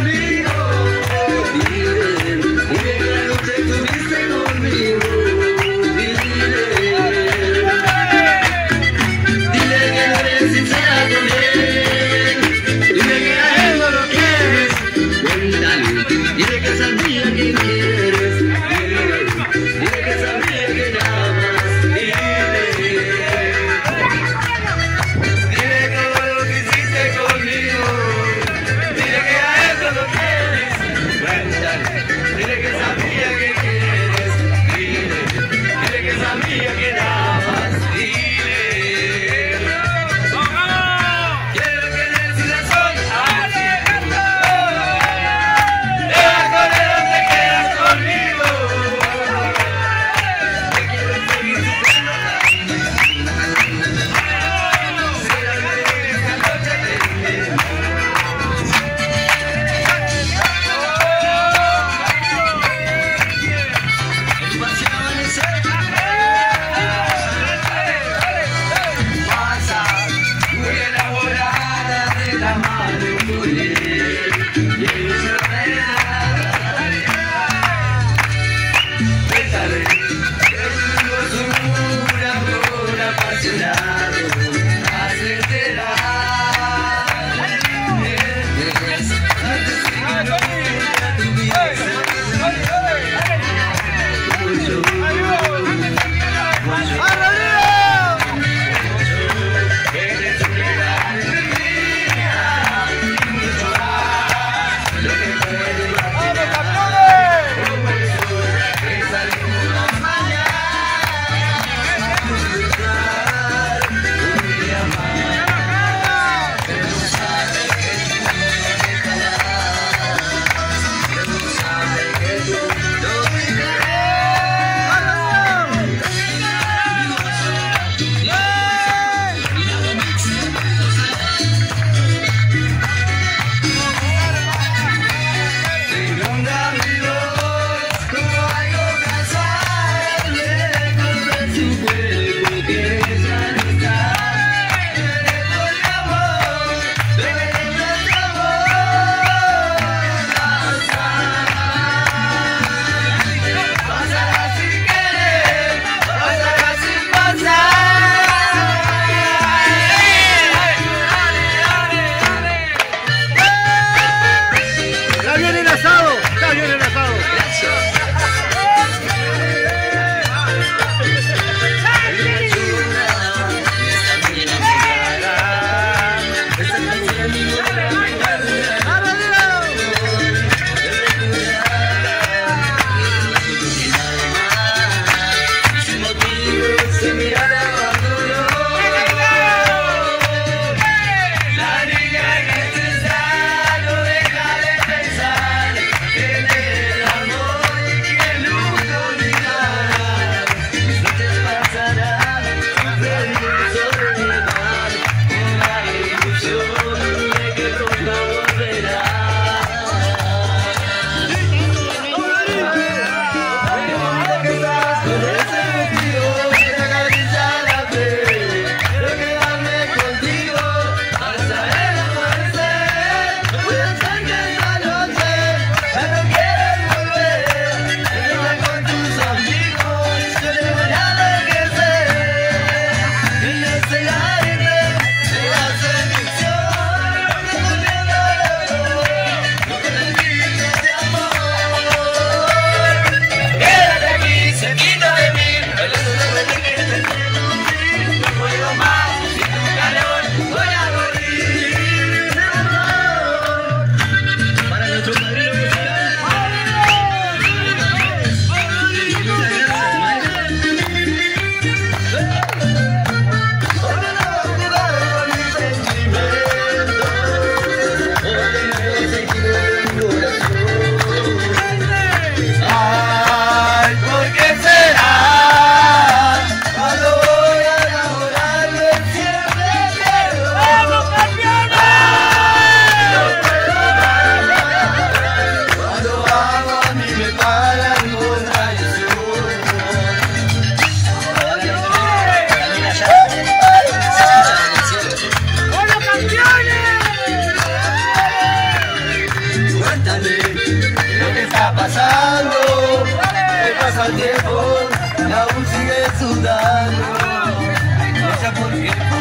me. Pasando. Que pasa el tiempo y aún sigue sudando. No sé por qué